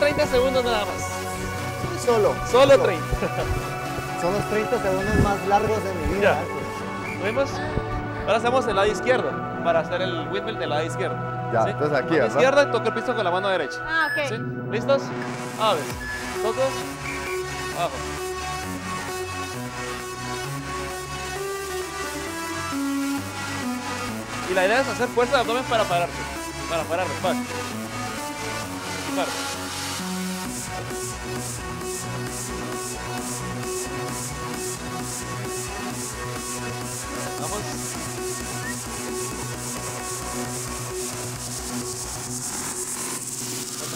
30 segundos nada más. Solo. Solo 30. Son los 30 segundos más largos de mi vida. Ya. ¿Lo vimos? Ahora hacemos el lado izquierdo para hacer el windmill del lado izquierdo. Ya, ¿sí? entonces aquí, ¿verdad? izquierda y toca el piso con la mano derecha. Ah, ok. ¿Sí? ¿Listos? Aves. Toco. Abajo. Y la idea es hacer fuerza de abdomen para pararte. Para pararte. Para. Para. Vamos.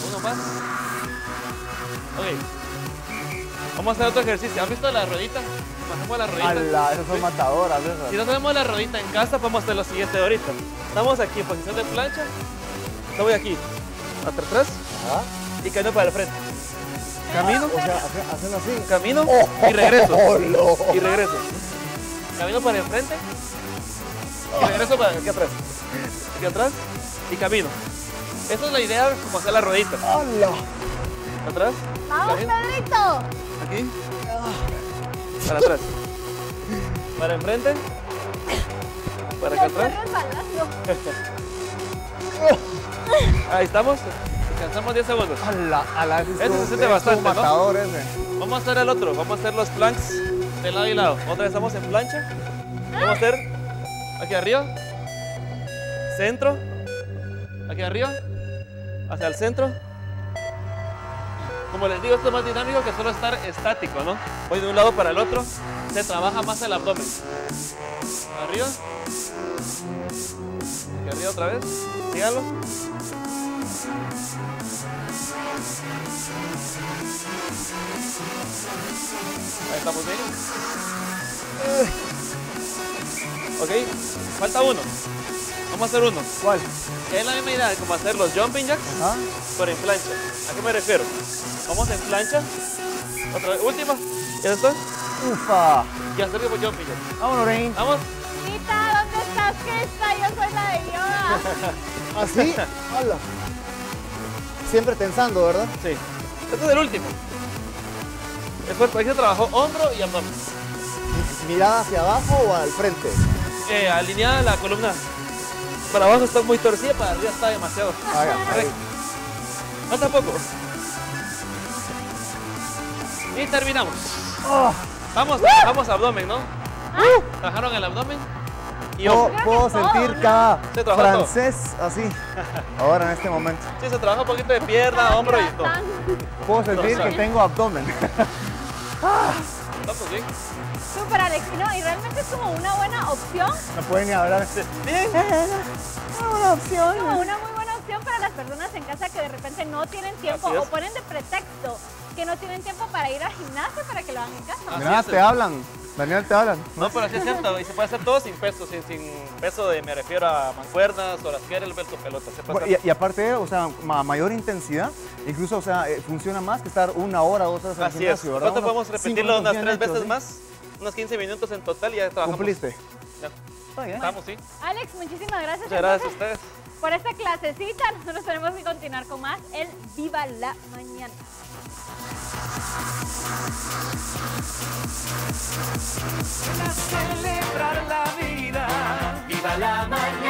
Uno más. Ok. Vamos a hacer otro ejercicio. ¿Han visto la ruedita? Hacemos la ruedita. Ala, esas son matadoras esas. Si no tenemos la rodita en casa, podemos hacer lo siguiente ahorita. Estamos aquí en posición de plancha. Yo voy aquí. Hasta atrás Ajá. y camino para el frente. Camino, O sea, hace- hacen así. camino y regreso. Oh, no. Y regreso. Camino para el frente y regreso para aquí atrás. Aquí atrás y camino. Esa es la idea de cómo hacer la ruedita. Atrás, ¡Vamos, camino, Pedrito! aquí, para atrás. Para enfrente, para acá atrás. Ahí estamos. Descansamos 10 segundos. ¡Hala! ¡Hala! Ese Ese estuvo- se siente bastante, ¿no? matador ese. Vamos a hacer el otro. Vamos a hacer los planks de lado y lado. Otra vez estamos en plancha. Vamos a hacer aquí arriba. Centro. Aquí arriba. Hacia el centro. Como les digo, esto es más dinámico que solo estar estático, ¿no? Voy de un lado para el otro. Se trabaja más el abdomen. Arriba. Aquí arriba otra vez. Síganlo. Ahí estamos bien. Ok, falta uno. Vamos a hacer uno. ¿Cuál? Es la misma idea de como hacer los jumping jacks, ¿Ah? pero en plancha. ¿A qué me refiero? Vamos en plancha. Otra vez, última. ¿Ya está? ¡Ufa! Y hacer como jumping jacks. Vámonos, Rain. Vamos. Tita, ¿dónde estás? ¿Qué está? Yo soy la. ¿Así? ¡Hala! Siempre tensando, ¿verdad? Sí. Este es el último. Después, aquí se trabajó hombro y abdomen. ¿Mirada hacia abajo o al frente? Eh, alineada la columna. Para abajo está muy torcida, para arriba está demasiado. Correcto. Falta poco. Y terminamos. Oh, Vamos, vamos abdomen, ¿no? Trabajaron el abdomen. Y puedo, sentir todo, cada francés así. Ahora en este momento. Sí, se trabaja un poquito de pierna, hombro y todo. Puedo sentir que tengo abdomen. Bien. Súper, Alex. Y No, y realmente es como una buena opción. No pueden ni hablar. Bien. Una opción. Como una muy buena opción para las personas en casa que de repente no tienen tiempo o ponen de pretexto que no tienen tiempo para ir al gimnasio para que lo hagan en casa. Mira, te hablan. Daniel, te hablan. No, pero así es cierto. Y se puede hacer todo sin peso, sin, sin peso de, me refiero a mancuernas o las o pelotas. Se puede Bueno, hacer. Y, y aparte, o sea, ma- mayor intensidad, incluso, o sea, eh, funciona más que estar una hora, dos horas en el Así es. gimnasio, ¿verdad? ¿Cuánto podemos repetirlo unas tres veces más? Unos 15 minutos en total y ya trabajamos. Cumpliste. Ya. Está bien. Estamos, sí. Alex, muchísimas gracias, Muchas gracias a ustedes. por esta clasecita. Nosotros tenemos que continuar con más el Viva la Mañana. A celebrar la vida. Viva la mañana.